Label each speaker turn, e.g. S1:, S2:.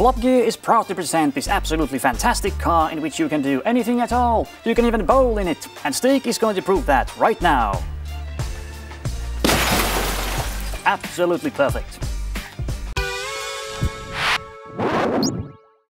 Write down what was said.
S1: Flop Gear is proud to present this absolutely fantastic car in which you can do anything at all. You can even bowl in it. And Steve is going to prove that right now. Absolutely perfect.